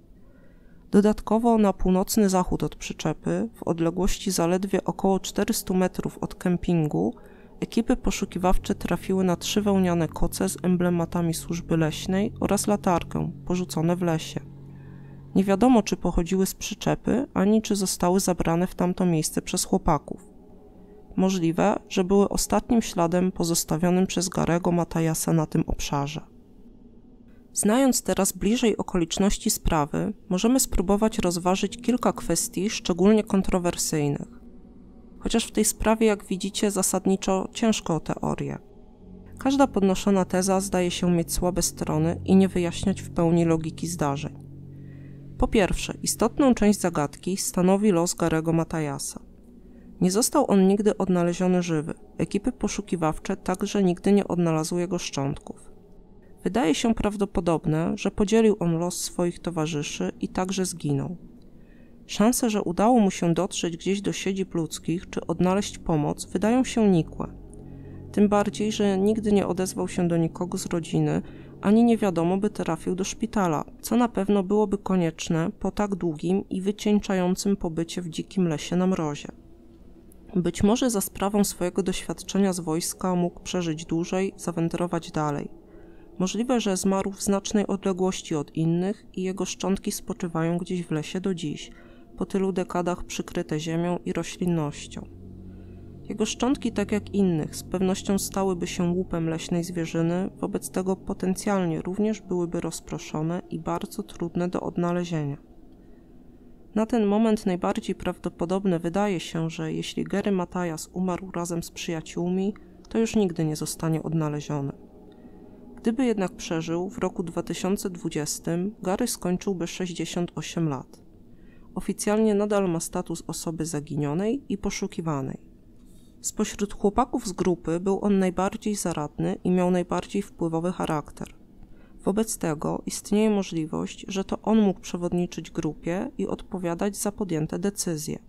Dodatkowo na północny zachód od przyczepy, w odległości zaledwie około 400 metrów od kempingu, ekipy poszukiwawcze trafiły na trzy wełniane koce z emblematami służby leśnej oraz latarkę porzucone w lesie. Nie wiadomo, czy pochodziły z przyczepy, ani czy zostały zabrane w tamto miejsce przez chłopaków. Możliwe, że były ostatnim śladem pozostawionym przez Garego Matajasa na tym obszarze. Znając teraz bliżej okoliczności sprawy, możemy spróbować rozważyć kilka kwestii szczególnie kontrowersyjnych. Chociaż w tej sprawie, jak widzicie, zasadniczo ciężko o teorię. Każda podnoszona teza zdaje się mieć słabe strony i nie wyjaśniać w pełni logiki zdarzeń. Po pierwsze, istotną część zagadki stanowi los Garego Matajasa. Nie został on nigdy odnaleziony żywy. Ekipy poszukiwawcze także nigdy nie odnalazły jego szczątków. Wydaje się prawdopodobne, że podzielił on los swoich towarzyszy i także zginął. Szanse, że udało mu się dotrzeć gdzieś do siedzib ludzkich czy odnaleźć pomoc, wydają się nikłe. Tym bardziej, że nigdy nie odezwał się do nikogo z rodziny, ani nie wiadomo, by trafił do szpitala, co na pewno byłoby konieczne po tak długim i wycieńczającym pobycie w dzikim lesie na mrozie. Być może za sprawą swojego doświadczenia z wojska mógł przeżyć dłużej, zawędrować dalej. Możliwe, że zmarł w znacznej odległości od innych i jego szczątki spoczywają gdzieś w lesie do dziś, po tylu dekadach przykryte ziemią i roślinnością. Jego szczątki, tak jak innych, z pewnością stałyby się łupem leśnej zwierzyny, wobec tego potencjalnie również byłyby rozproszone i bardzo trudne do odnalezienia. Na ten moment najbardziej prawdopodobne wydaje się, że jeśli Gary Matajas umarł razem z przyjaciółmi, to już nigdy nie zostanie odnaleziony. Gdyby jednak przeżył, w roku 2020 Gary skończyłby 68 lat. Oficjalnie nadal ma status osoby zaginionej i poszukiwanej. Spośród chłopaków z grupy był on najbardziej zaradny i miał najbardziej wpływowy charakter. Wobec tego istnieje możliwość, że to on mógł przewodniczyć grupie i odpowiadać za podjęte decyzje.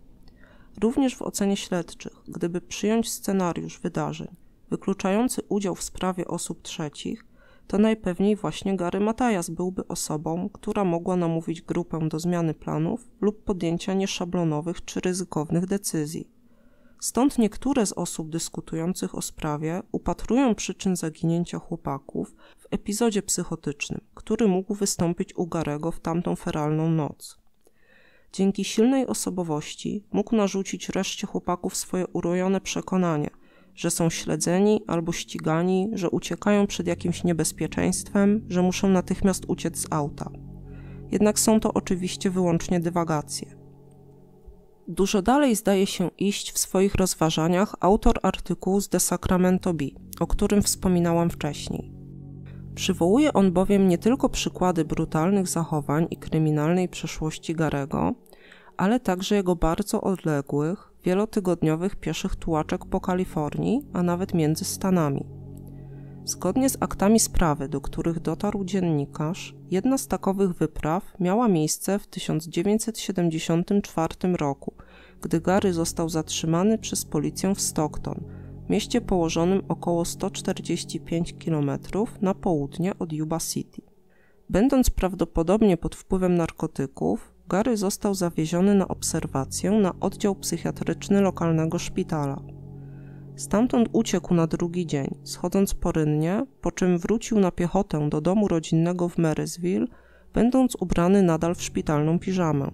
Również w ocenie śledczych, gdyby przyjąć scenariusz wydarzeń wykluczający udział w sprawie osób trzecich, to najpewniej właśnie Gary Matajas byłby osobą, która mogła namówić grupę do zmiany planów lub podjęcia nieszablonowych czy ryzykownych decyzji. Stąd niektóre z osób dyskutujących o sprawie upatrują przyczyn zaginięcia chłopaków w epizodzie psychotycznym, który mógł wystąpić u Garego w tamtą feralną noc. Dzięki silnej osobowości mógł narzucić reszcie chłopaków swoje urojone przekonanie, że są śledzeni albo ścigani, że uciekają przed jakimś niebezpieczeństwem, że muszą natychmiast uciec z auta. Jednak są to oczywiście wyłącznie dywagacje. Dużo dalej zdaje się iść w swoich rozważaniach autor artykułu z The Sacramento Bee, o którym wspominałam wcześniej. Przywołuje on bowiem nie tylko przykłady brutalnych zachowań i kryminalnej przeszłości Garego, ale także jego bardzo odległych, wielotygodniowych pieszych tułaczek po Kalifornii, a nawet między Stanami. Zgodnie z aktami sprawy, do których dotarł dziennikarz, jedna z takowych wypraw miała miejsce w 1974 roku, gdy Gary został zatrzymany przez policję w Stockton, mieście położonym około 145 km na południe od Yuba City. Będąc prawdopodobnie pod wpływem narkotyków, Gary został zawieziony na obserwację na oddział psychiatryczny lokalnego szpitala. Stamtąd uciekł na drugi dzień, schodząc po rynnie, po czym wrócił na piechotę do domu rodzinnego w Marysville, będąc ubrany nadal w szpitalną piżamę.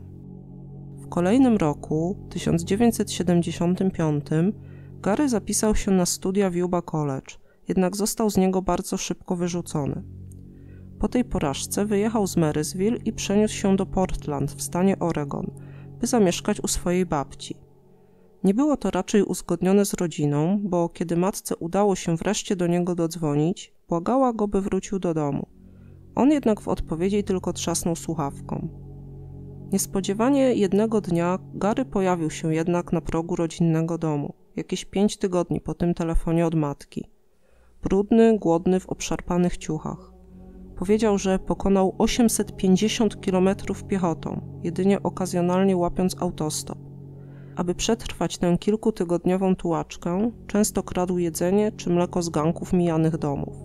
W kolejnym roku, 1975, Gary zapisał się na studia w Yuba College, jednak został z niego bardzo szybko wyrzucony. Po tej porażce wyjechał z Marysville i przeniósł się do Portland w stanie Oregon, by zamieszkać u swojej babci. Nie było to raczej uzgodnione z rodziną, bo kiedy matce udało się wreszcie do niego dodzwonić, błagała go, by wrócił do domu. On jednak w odpowiedzi tylko trzasnął słuchawką. Niespodziewanie jednego dnia Gary pojawił się jednak na progu rodzinnego domu, jakieś pięć tygodni po tym telefonie od matki. Brudny, głodny, w obszarpanych ciuchach. Powiedział, że pokonał 850 km piechotą, jedynie okazjonalnie łapiąc autostop. Aby przetrwać tę kilkutygodniową tułaczkę, często kradł jedzenie czy mleko z ganków mijanych domów.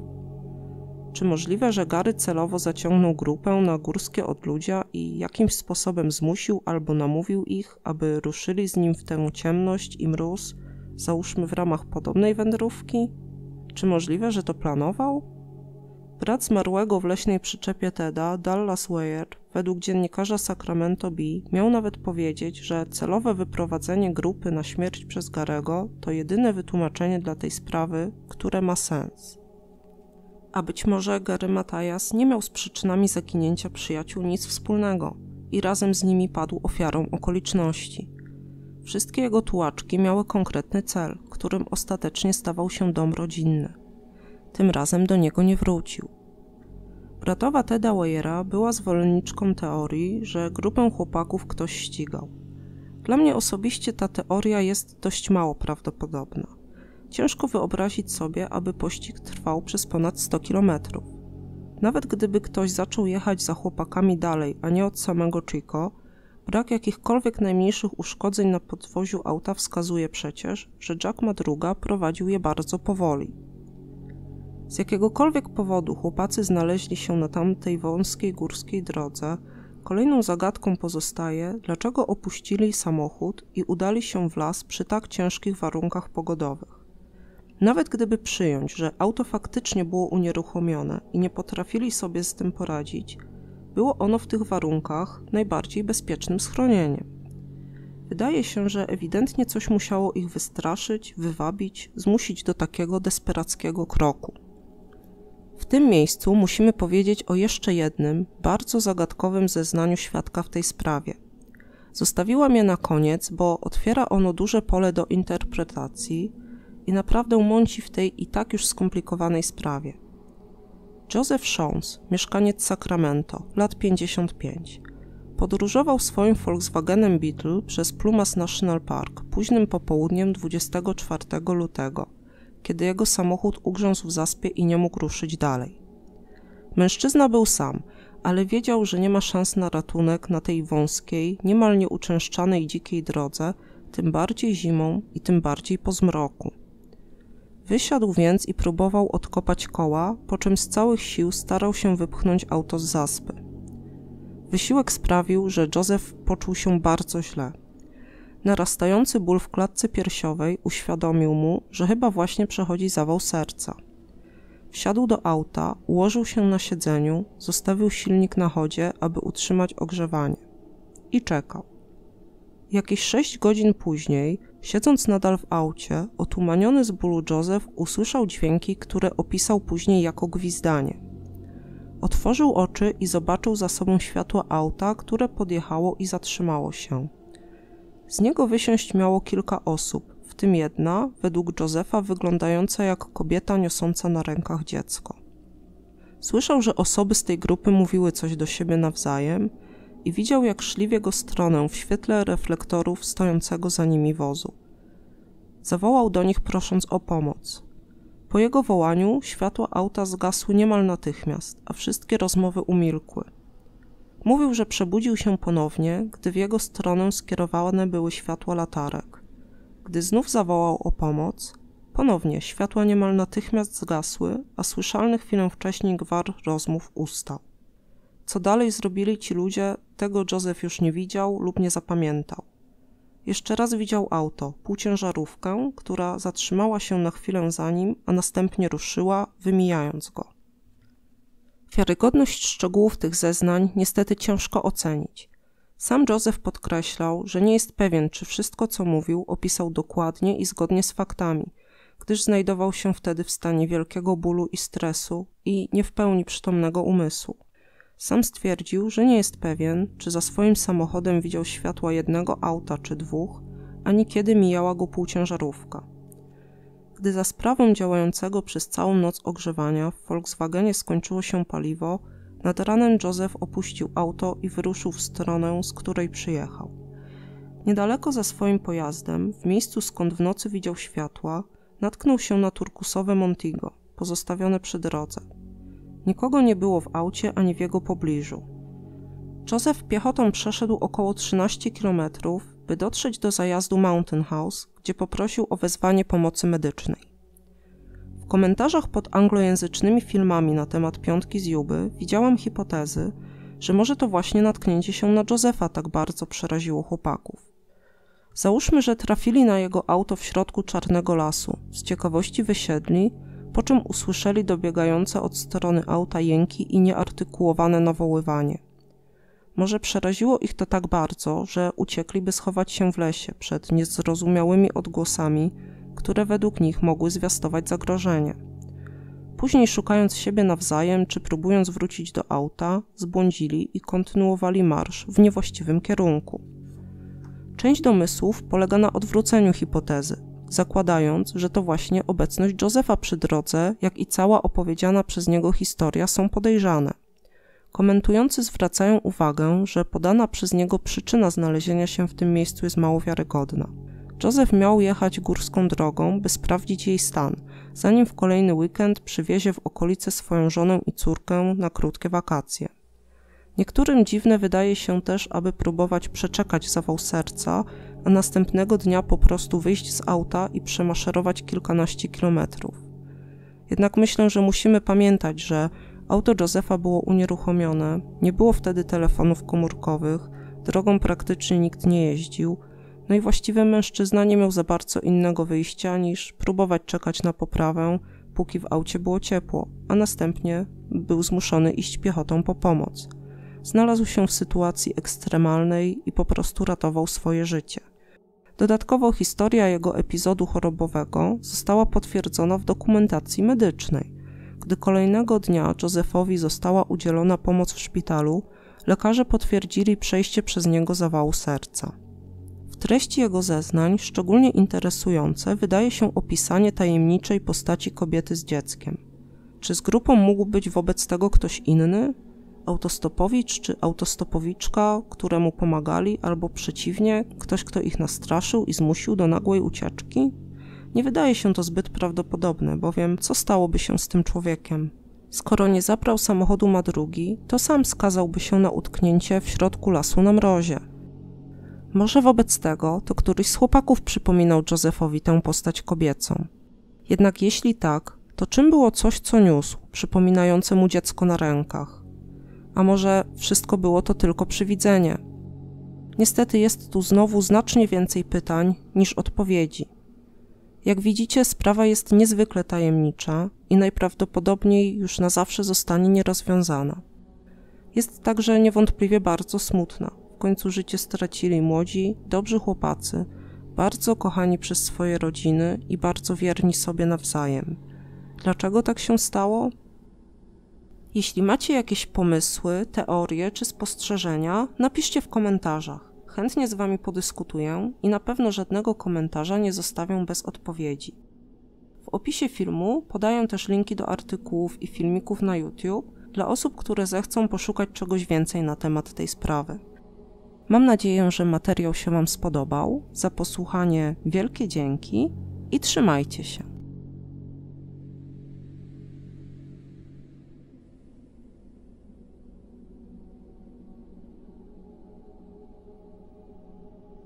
Czy możliwe, że Gary celowo zaciągnął grupę na górskie odludzia i jakimś sposobem zmusił albo namówił ich, aby ruszyli z nim w tę ciemność i mróz, załóżmy w ramach podobnej wędrówki? Czy możliwe, że to planował? Brat zmarłego w leśnej przyczepie Teda, Dallas Weir, według dziennikarza Sacramento Bee, miał nawet powiedzieć, że celowe wyprowadzenie grupy na śmierć przez Garego to jedyne wytłumaczenie dla tej sprawy, które ma sens. A być może Gary Matajas nie miał z przyczynami zaginięcia przyjaciół nic wspólnego i razem z nimi padł ofiarą okoliczności. Wszystkie jego tułaczki miały konkretny cel, którym ostatecznie stawał się dom rodzinny. Tym razem do niego nie wrócił. Bratowa Teda Weyera była zwolenniczką teorii, że grupę chłopaków ktoś ścigał. Dla mnie osobiście ta teoria jest dość mało prawdopodobna. Ciężko wyobrazić sobie, aby pościg trwał przez ponad 100 kilometrów. Nawet gdyby ktoś zaczął jechać za chłopakami dalej, a nie od samego Chico, brak jakichkolwiek najmniejszych uszkodzeń na podwoziu auta wskazuje przecież, że Jack Madruga prowadził je bardzo powoli. Z jakiegokolwiek powodu chłopacy znaleźli się na tamtej wąskiej górskiej drodze, kolejną zagadką pozostaje, dlaczego opuścili samochód i udali się w las przy tak ciężkich warunkach pogodowych. Nawet gdyby przyjąć, że auto faktycznie było unieruchomione i nie potrafili sobie z tym poradzić, było ono w tych warunkach najbardziej bezpiecznym schronieniem. Wydaje się, że ewidentnie coś musiało ich wystraszyć, wywabić, zmusić do takiego desperackiego kroku. W tym miejscu musimy powiedzieć o jeszcze jednym, bardzo zagadkowym zeznaniu świadka w tej sprawie. Zostawiłam je na koniec, bo otwiera ono duże pole do interpretacji i naprawdę mąci w tej i tak już skomplikowanej sprawie. Joseph Shons, mieszkaniec Sacramento, lat 55, podróżował swoim Volkswagenem Beetle przez Plumas National Park późnym popołudniem 24 lutego, kiedy jego samochód ugrzązł w zaspie i nie mógł ruszyć dalej. Mężczyzna był sam, ale wiedział, że nie ma szans na ratunek na tej wąskiej, niemal nieuczęszczanej dzikiej drodze, tym bardziej zimą i tym bardziej po zmroku. Wysiadł więc i próbował odkopać koła, po czym z całych sił starał się wypchnąć auto z zaspy. Wysiłek sprawił, że Józef poczuł się bardzo źle. Narastający ból w klatce piersiowej uświadomił mu, że chyba właśnie przechodzi zawał serca. Wsiadł do auta, ułożył się na siedzeniu, zostawił silnik na chodzie, aby utrzymać ogrzewanie. I czekał. Jakieś sześć godzin później, siedząc nadal w aucie, otumaniony z bólu Joseph usłyszał dźwięki, które opisał później jako gwizdanie. Otworzył oczy i zobaczył za sobą światło auta, które podjechało i zatrzymało się. Z niego wysiąść miało kilka osób, w tym jedna, według Josefa, wyglądająca jak kobieta niosąca na rękach dziecko. Słyszał, że osoby z tej grupy mówiły coś do siebie nawzajem i widział, jak szli w jego stronę w świetle reflektorów stojącego za nimi wozu. Zawołał do nich, prosząc o pomoc. Po jego wołaniu światła auta zgasły niemal natychmiast, a wszystkie rozmowy umilkły. Mówił, że przebudził się ponownie, gdy w jego stronę skierowane były światła latarek. Gdy znów zawołał o pomoc, ponownie światła niemal natychmiast zgasły, a słyszalny chwilę wcześniej gwar rozmów ustał. Co dalej zrobili ci ludzie, tego Józef już nie widział lub nie zapamiętał. Jeszcze raz widział auto, półciężarówkę, która zatrzymała się na chwilę za nim, a następnie ruszyła, wymijając go. Wiarygodność szczegółów tych zeznań niestety ciężko ocenić. Sam Józef podkreślał, że nie jest pewien, czy wszystko, co mówił, opisał dokładnie i zgodnie z faktami, gdyż znajdował się wtedy w stanie wielkiego bólu i stresu i nie w pełni przytomnego umysłu. Sam stwierdził, że nie jest pewien, czy za swoim samochodem widział światła jednego auta czy dwóch, ani kiedy mijała go półciężarówka. Gdy za sprawą działającego przez całą noc ogrzewania w Volkswagenie skończyło się paliwo, nad ranem Joseph opuścił auto i wyruszył w stronę, z której przyjechał. Niedaleko za swoim pojazdem, w miejscu skąd w nocy widział światła, natknął się na turkusowe Montigo, pozostawione przy drodze. Nikogo nie było w aucie ani w jego pobliżu. Joseph piechotą przeszedł około 13 kilometrów, by dotrzeć do zajazdu Mountain House, gdzie poprosił o wezwanie pomocy medycznej komentarzach pod anglojęzycznymi filmami na temat piątki z Juby widziałam hipotezy, że może to właśnie natknięcie się na Josefa tak bardzo przeraziło chłopaków. Załóżmy, że trafili na jego auto w środku czarnego lasu, z ciekawości wysiedli, po czym usłyszeli dobiegające od strony auta jęki i nieartykułowane nawoływanie. Może przeraziło ich to tak bardzo, że uciekli, by schować się w lesie przed niezrozumiałymi odgłosami, które według nich mogły zwiastować zagrożenie. Później, szukając siebie nawzajem czy próbując wrócić do auta, zbłądzili i kontynuowali marsz w niewłaściwym kierunku. Część domysłów polega na odwróceniu hipotezy, zakładając, że to właśnie obecność Józefa przy drodze, jak i cała opowiedziana przez niego historia są podejrzane. Komentujący zwracają uwagę, że podana przez niego przyczyna znalezienia się w tym miejscu jest mało wiarygodna. Józef miał jechać górską drogą, by sprawdzić jej stan, zanim w kolejny weekend przywiezie w okolice swoją żonę i córkę na krótkie wakacje. Niektórym dziwne wydaje się też, aby próbować przeczekać zawał serca, a następnego dnia po prostu wyjść z auta i przemaszerować kilkanaście kilometrów. Jednak myślę, że musimy pamiętać, że auto Józefa było unieruchomione, nie było wtedy telefonów komórkowych, drogą praktycznie nikt nie jeździł, no i właściwie mężczyzna nie miał za bardzo innego wyjścia niż próbować czekać na poprawę, póki w aucie było ciepło, a następnie był zmuszony iść piechotą po pomoc. Znalazł się w sytuacji ekstremalnej i po prostu ratował swoje życie. Dodatkowo historia jego epizodu chorobowego została potwierdzona w dokumentacji medycznej. Gdy kolejnego dnia Józefowi została udzielona pomoc w szpitalu, lekarze potwierdzili przejście przez niego zawału serca. W treści jego zeznań szczególnie interesujące wydaje się opisanie tajemniczej postaci kobiety z dzieckiem. Czy z grupą mógł być wobec tego ktoś inny? autostopowicz czy autostopowiczka, któremu pomagali, albo przeciwnie, ktoś, kto ich nastraszył i zmusił do nagłej ucieczki? Nie wydaje się to zbyt prawdopodobne, bowiem co stałoby się z tym człowiekiem? Skoro nie zabrał samochodu madrugi, to sam skazałby się na utknięcie w środku lasu na mrozie. Może wobec tego to któryś z chłopaków przypominał Józefowi tę postać kobiecą. Jednak jeśli tak, to czym było coś, co niósł, przypominające mu dziecko na rękach? A może wszystko było to tylko przywidzenie? Niestety jest tu znowu znacznie więcej pytań niż odpowiedzi. Jak widzicie, sprawa jest niezwykle tajemnicza i najprawdopodobniej już na zawsze zostanie nierozwiązana. Jest także niewątpliwie bardzo smutna. W końcu życie stracili młodzi, dobrzy chłopacy, bardzo kochani przez swoje rodziny i bardzo wierni sobie nawzajem. Dlaczego tak się stało? Jeśli macie jakieś pomysły, teorie czy spostrzeżenia, napiszcie w komentarzach. Chętnie z Wami podyskutuję i na pewno żadnego komentarza nie zostawię bez odpowiedzi. W opisie filmu podaję też linki do artykułów i filmików na YouTube dla osób, które zechcą poszukać czegoś więcej na temat tej sprawy. Mam nadzieję, że materiał się Wam spodobał. Za posłuchanie wielkie dzięki i trzymajcie się.